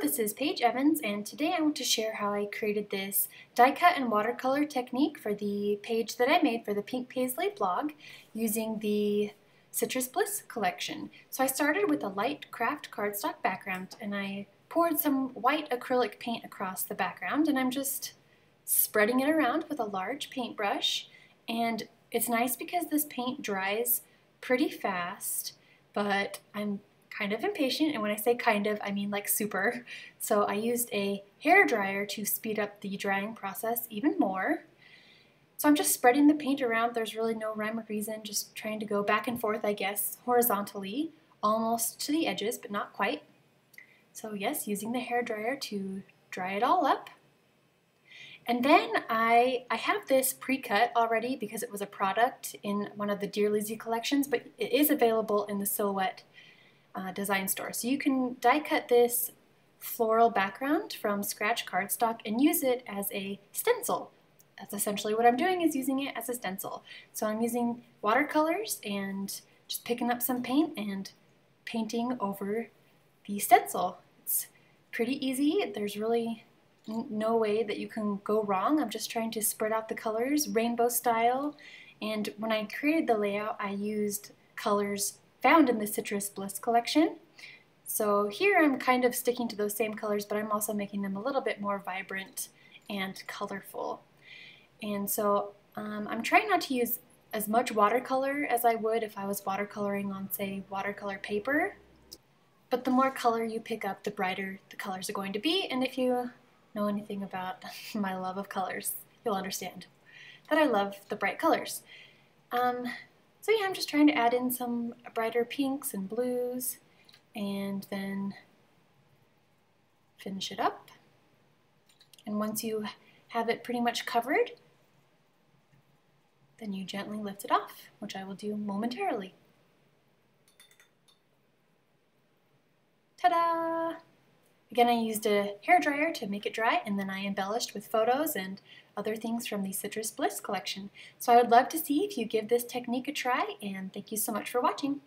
This is Paige Evans and today I want to share how I created this die cut and watercolor technique for the page that I made for the Pink Paislee blog using the Citrus Bliss collection. So I started with a light craft cardstock background and I poured some white acrylic paint across the background and I'm just spreading it around with a large paintbrush and it's nice because this paint dries pretty fast but I'm kind of impatient, and when I say kind of, I mean like super. So I used a hair dryer to speed up the drying process even more. So I'm just spreading the paint around. There's really no rhyme or reason, just trying to go back and forth, I guess, horizontally, almost to the edges, but not quite. So yes, using the hair dryer to dry it all up. And then I, I have this pre-cut already because it was a product in one of the Dear Lizzy collections, but it is available in the Silhouette uh, design store. So you can die cut this floral background from scratch cardstock and use it as a stencil. That's essentially what I'm doing is using it as a stencil. So I'm using watercolors and just picking up some paint and painting over the stencil. It's pretty easy. There's really no way that you can go wrong. I'm just trying to spread out the colors rainbow style. And when I created the layout, I used colors found in the Citrus Bliss collection. So here I'm kind of sticking to those same colors, but I'm also making them a little bit more vibrant and colorful. And so um, I'm trying not to use as much watercolor as I would if I was watercoloring on, say, watercolor paper. But the more color you pick up, the brighter the colors are going to be. And if you know anything about my love of colors, you'll understand that I love the bright colors. Um, so yeah, I'm just trying to add in some brighter pinks and blues and then finish it up. And once you have it pretty much covered, then you gently lift it off, which I will do momentarily. Ta-da! Again, I used a hair dryer to make it dry, and then I embellished with photos and other things from the Citrus Bliss collection. So I would love to see if you give this technique a try, and thank you so much for watching.